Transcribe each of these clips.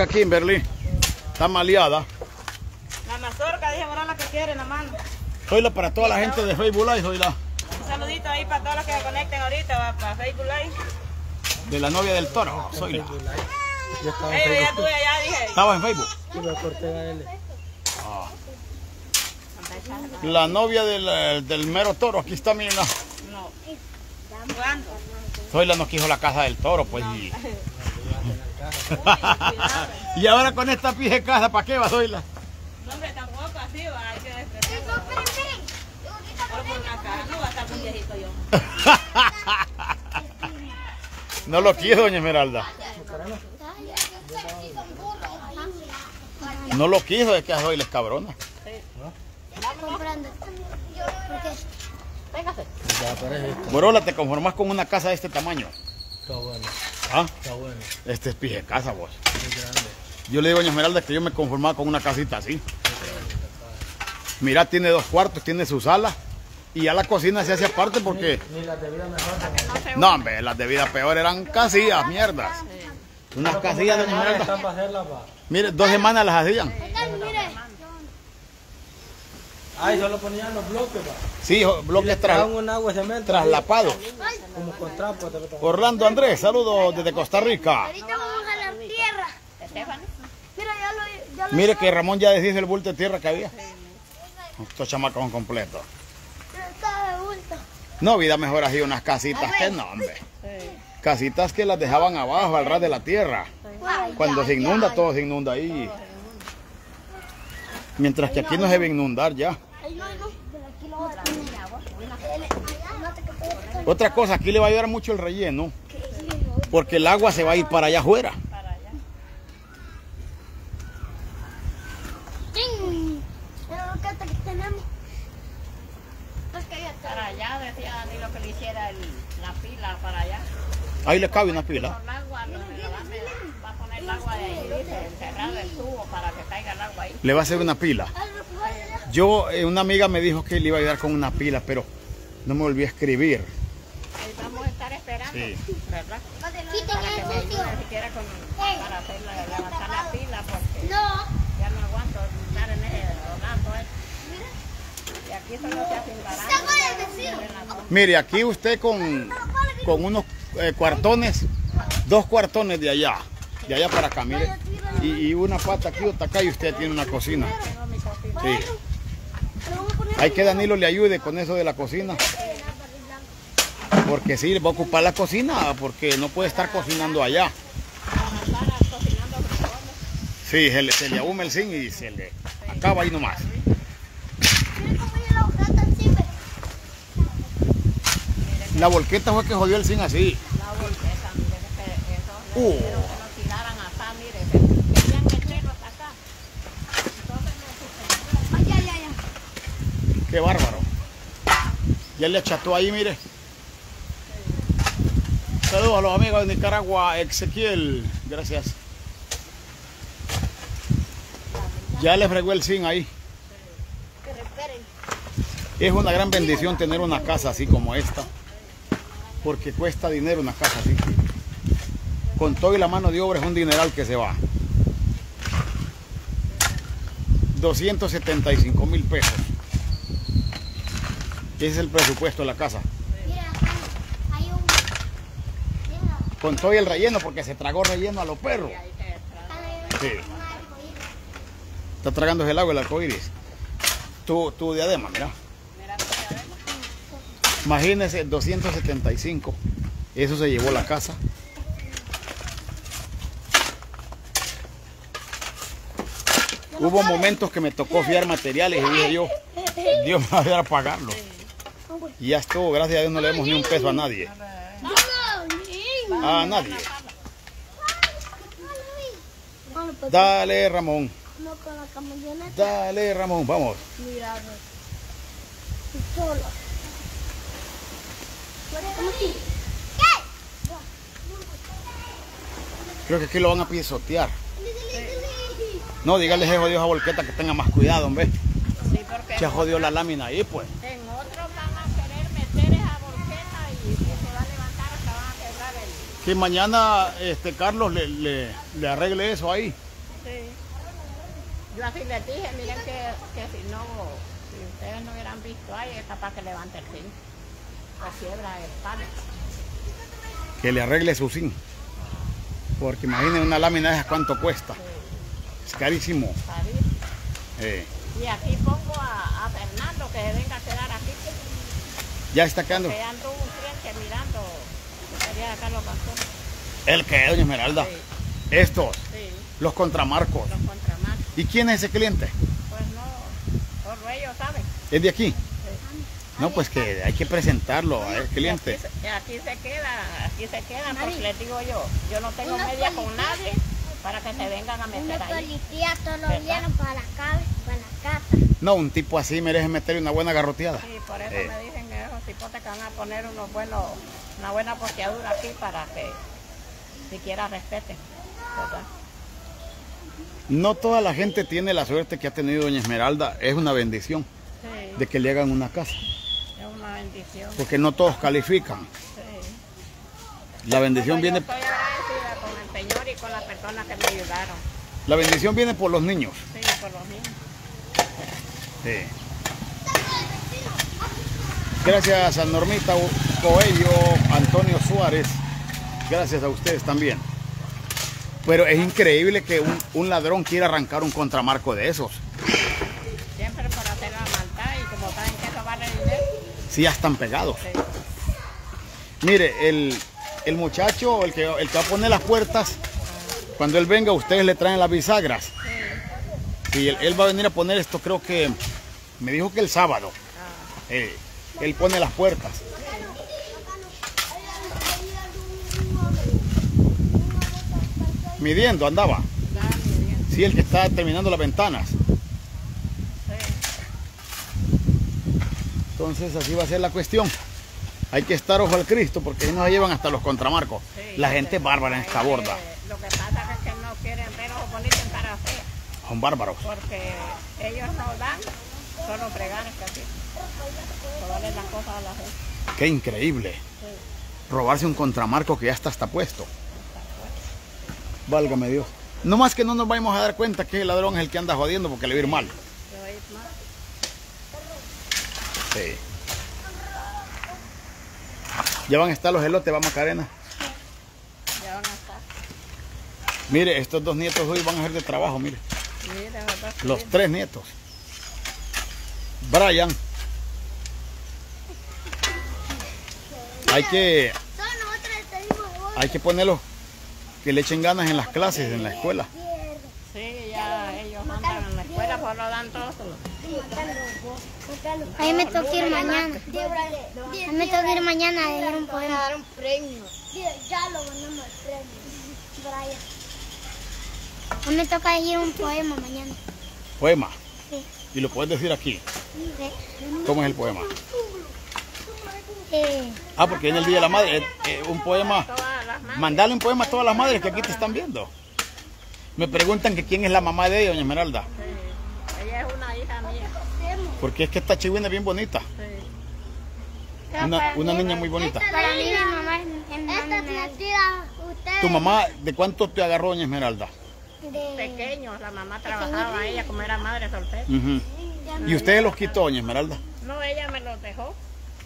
mazorca Kimberly. Está maleada. La mazorca, dije, ahora la que quieren, la mano. Soy la para toda la gente de Facebook Live, soy la Un saludito ahí para todos los que se conecten ahorita, va, para Facebook Live. de la novia del toro. Soy la. Yo estaba en ya Facebook. estuve allá, dije. Estaba en Facebook. Yo me corté a él. La novia del, eh, del mero toro. Aquí está, la- No. ¿Cuándo? Soy la no quiso la casa del toro, pues. Y, y ahora con esta pije casa, ¿para qué va, soy la? No, hombre, tampoco así, va, hay que. Solo por una cara, no va a estar muy viejito yo. No lo quiso, doña Esmeralda. No lo quiso, es que soy la es cabrona. comprando. Porque Véngase. Ya parece. Morola, te conformas con una casa de este tamaño. Está bueno. ¿Ah? Está bueno. Este es pije casa, vos. Muy grande. Yo le digo a doña Esmeralda que yo me conformaba con una casita así. Mira, tiene dos cuartos, tiene su sala. Y ya la cocina se hace aparte porque... Ni las de vida mejor. No, hombre, las de vida peor eran casillas, mierdas. Unas casillas, doña Esmeralda. Mire, dos semanas las hacían. Mire, Ay, solo ponían los bloques, pa. Sí, bloques tras, Traban un agua de cemento. traslapados. Como con trapo. te- te- Orlando Andrés, saludos desde Costa Rica. ahorita vamos a jalar tierra. Mira, ya lo, ya lo Mire que Ramón ya deshizo el bulto de tierra que había. Estos chamacos completos. está de bulto. No, vida mejor así unas casitas que no, hombre. Casitas que las dejaban abajo, al ras de la tierra. Cuando se inunda, todo se inunda ahí. Mientras que aquí no se va a inundar ya. Otra cosa, aquí le va a ayudar mucho el relleno. Porque el agua se va a ir para allá afuera. Para allá decía Danilo que le hiciera la pila para allá. Ahí le cabe una pila. Va, a- poner el agua ahí, dice, encerrado el tubo para que caiga el agua ahí. Le va a hacer una pila. Yo, eh, una amiga me dijo que le iba a ayudar con una pila, pero no me volví a escribir. Ahí vamos a estar esperando, Sí. ¿verdad? Para que me cultivo. ayude siquiera con, para hacer la, levantar la pila porque No. ya no aguanto estar en ese rodando eso. Y aquí solo se hacen baratos. Mire, aquí usted con, con unos eh, cuartones, dos cuartones de allá, de allá para acá, mire. Y, y una pata aquí, otra acá, y usted tiene una cocina. Sí. Hay que Danilo le ayude con eso de la cocina. Porque sí, va a ocupar la cocina, porque no puede estar cocinando allá. Sí, se le, se le el zinc y se le acaba ahí nomás. Mira la volqueta fue que jodió el zinc así. La volqueta, que eso, Uh. pero que nos tiraran acá, mire, que querían meterlo hasta acá. Entonces me Ay, ay, ay, ay. Qué bárbaro. Ya le acható ahí, mire. Saludos a los amigos de Nicaragua, Ezequiel. Gracias. Ya le fregó el zinc ahí. Es una gran bendición tener una casa así como esta. Porque cuesta dinero una casa así. Con todo y la mano de obra es un dineral que se va. 275 mil pesos. Ese es el presupuesto de la casa. Mira, hay un. Con todo y el relleno, porque se tragó relleno a los perros. Sí. Está tragándose el agua el arcoíris. Tu, tu diadema, mira. Imagínese, 275. Eso se llevó la casa. Hubo momentos que me tocó fiar materiales y dije yo, Dios me va a pagarlo. Y ya estuvo, gracias a Dios no le demos ni un peso a nadie. A nadie. Dale, Ramón. Dale, Ramón, vamos. Creo que aquí lo van a pisotear. No, dígale a Dios a Volqueta que tenga más cuidado, hombre. Sí, porque Se jodió la lámina ahí, pues. en otros van a querer meter esa volqueta y, y se va a levantar hasta van a quebrar el... Que mañana este Carlos le, le- le arregle eso ahí. Yo así les dije, miren que, que si no, si ustedes no hubieran visto ahí, es capaz que levante el zinc. O quiebra el palo. Que le arregle su zinc. Porque imaginen una lámina de esas cuánto cuesta. Es carísimo. Carísimo. Eh, Y aquí pongo a, a Fernando que se venga a quedar aquí. ya está quedando. Que ando un cliente mirando. El que, doña Esmeralda. Sí, Estos, sí, los contramarcos. los contramarcos. ¿Y quién es ese cliente? Pues no, solo ellos saben. ¿Es de aquí? No, pues que hay que presentarlo al cliente. Aquí, se- aquí se queda, aquí se quedan, porque les digo yo, yo no tengo media con nadie para que se vengan a meter ahí. policía todos los para la casa, para la casa. No, un tipo así merece meterle una buena garroteada. Sí, por eso Eh. me dicen esos cipotes que van a poner unos buenos, una buena posteadura aquí para que siquiera respeten. ¿verdad? No toda la gente tiene la suerte que ha tenido doña Esmeralda. Es una bendición Sí, de que le hagan una casa. es una bendición. Porque no todos califican. Sí. La bendición Bueno, viene, estoy agradecida con el Señor y con las personas que me ayudaron. la bendición viene por los niños. Sí, por los niños. Sí. Gracias a Normita Coello, Antonio Suárez. Gracias a ustedes también. Pero es increíble que un, un ladrón quiera arrancar un contramarco de esos. Siempre por hacer la maldad y como saben que eso vale dinero. Si ya están pegados. Sí. Mire, el, el muchacho, el que, el que va a poner las puertas, cuando él venga, ustedes le traen las bisagras. Y él, él va a venir a poner esto, creo que me dijo que el sábado. Eh, él pone las puertas. Midiendo, andaba. Sí, el que está terminando las ventanas. Entonces así va a ser la cuestión. Hay que estar ojo al Cristo porque ahí nos llevan hasta los contramarcos. La gente es bárbara en esta es borda. Lo que pasa es que no quieren ver ojos bonitos en cara fea, Son bárbaros. porque ellos no dan, solo fregar es que así. Robarle las cosas a la gente. Qué increíble. Robarse un contramarco que ya está hasta puesto. Válgame Dios. No más que no nos vayamos a dar cuenta que el ladrón es el que anda jodiendo porque le va a ir mal. Yo ahí, más. Sí. Ya van a estar los elotes, va Macarena. Ya van a estar. Mire, estos dos nietos hoy van a ser de trabajo, mire. Sí. Los tres nietos. Brian. Hay que, hay que ponerlos que le echen ganas en las clases, en la escuela. Sí, ya ellos andan en la escuela, pues lo dan. A mí me toca ir mañana. A mí me toca ir mañana a leer un poema. dar un premio. Ya lo ganamos el premio. Brian. A mí me toca ir un poema mañana. Poema. Sí. Y lo puedes decir aquí. Sí. ¿Cómo es el poema? Ah, porque viene el Día de la Madre. eh, eh, un poema. Mandale un poema a todas las madres que aquí te están viendo. Me preguntan que quién es la mamá de ella, doña Esmeralda. Sí. Ella es una hija mía. Porque es que esta chivina es bien bonita. Sí. Una, una niña muy bonita. para mí mi mamá es, es Esta tía, usted ¿Tu mamá de cuánto te agarró, doña Esmeralda? de... Pequeños, la mamá trabajaba, ella como era madre soltera. ¿Y ustedes los quitó, doña Esmeralda? No, ella me los dejó.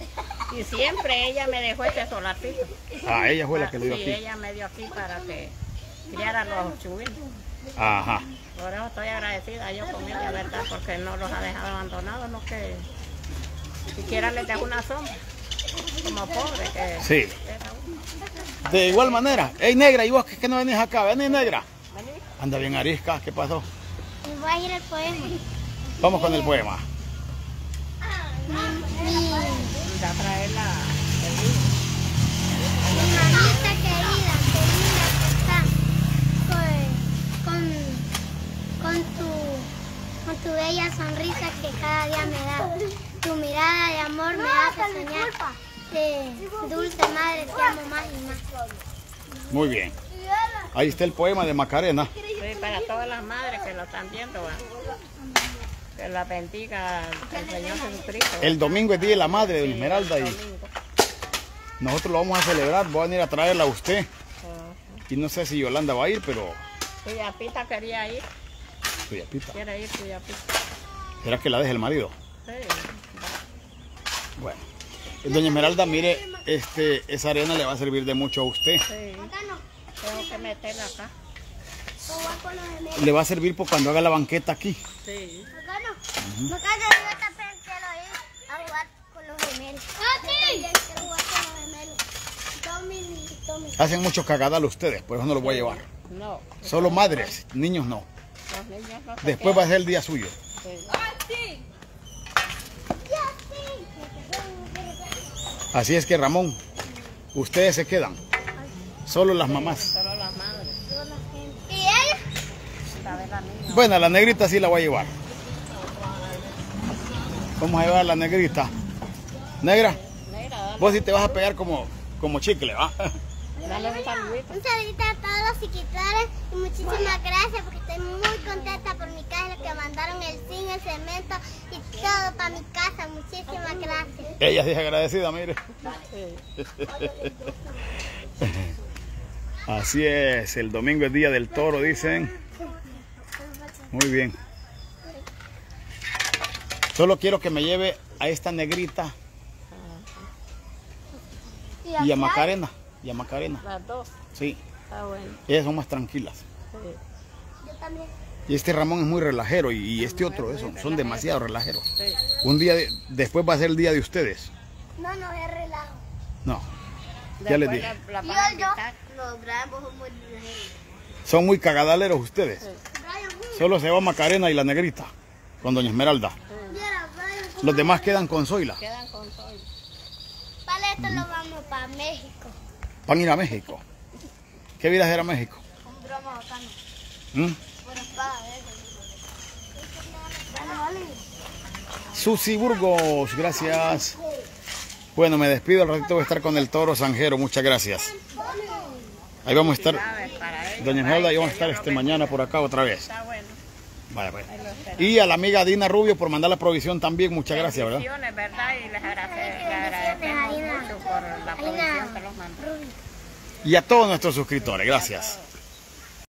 Y siempre ella me dejó este solatito. Ah, ella fue la que lo dio sí, aquí. ella me dio aquí para que criara los chubinos. Ajá. Por eso estoy agradecida yo con ella, ¿verdad? Porque no los ha dejado abandonados, no que siquiera les dejo una sombra. Como pobre que Sí. era uno. De igual manera. Ey, negra, ¿y vos que, que no venís acá? Vení, negra. Anda bien arisca, ¿qué pasó? Me voy a ir el poema. Vamos con el poema Ya traer la, el libro. mi mamita querida, qué linda que está. Con, con, con tu, con tu bella sonrisa que cada día me da. Tu mirada de amor me hace soñar. De dulce madre te amo más y más. Muy bien. Ahí está el poema de Macarena. Sí, para todas las madres que lo están viendo, ¿va? que la bendiga el Señor Jesucristo. El domingo es Día de la Madre, Sí, Esmeralda, y nosotros lo vamos a celebrar. Voy a venir a traerla a usted. Y no sé si Yolanda va a ir, pero Sí, a Pita quería ir. Tuyapita. Quiere ir tuya, pues. ¿Será que la deje el marido? Sí. Bueno. Doña Esmeralda, mire, este, esa arena le va a servir de mucho a usted. Sí. Acá no. Tengo que meterla acá. O va con los gemelos. Le va a servir por cuando haga la banqueta aquí. Sí. Acá no. Acá yo también quiero ir a jugar con los gemelos. ¡Ah, sí! Yo quiero jugar con los gemelos. Tommy y Tommy. Hacen mucho cagadal ustedes, por eso no los voy a llevar. No. Solo madres, niños no. Los niños no se Después va a ser el día suyo. Sí. Ya, sí. Así es que Ramón, ustedes se quedan. Solo las mamás. Solo las madres. ¿Y ella? La de la niña. Bueno, la negrita sí la voy a llevar. Vamos a llevar a la negrita. Negra, vos sí te vas a pegar como, como chicle, ¿va? Dale un saludito. Un saludito a todos los chiquitores y muchísimas gracias porque estoy muy contenta por mi casa, que mandaron el zinc, el cemento y todo para mi casa. Muchísimas gracias. Ella sí es agradecida, mire. Así es, el domingo es día del toro, dicen. Muy bien. Solo quiero que me lleve a esta negrita y a Macarena. Y a Macarena, Las dos. sí. Está bueno. Ellas son más tranquilas. Sí. Yo también. Y este Ramón es muy relajero y, y este otro, eso, son demasiado relajeros. Sí. Un día, de- después va a ser el día de ustedes. No, no es relajo. No, ya les dije. La, la Yo, yo. Los bravos son muy ligeros. Son muy cagadaleros ustedes. Solo se va Macarena y la negrita con Doña Esmeralda. Los demás quedan con Zoila. Quedan con todo. Para esto lo vamos para México. Van a ir a México. ¿Qué vida era México? Un broma bacano. ¿Mm? ¿eh? Susi Burgos, gracias. Bueno, me despido. Al ratito voy a estar con el toro Sanjero. Muchas gracias. Ahí vamos a estar. Doña Esmeralda, y vamos a estar este mañana por acá otra vez. Pues. Y a la amiga Dina Rubio por mandar la provisión también. Muchas gracias, ¿verdad? Bendiciones, ¿verdad? Y les agrade- le agradecemos mucho por la provisión que los mandó. Y a todos nuestros suscriptores. Gracias.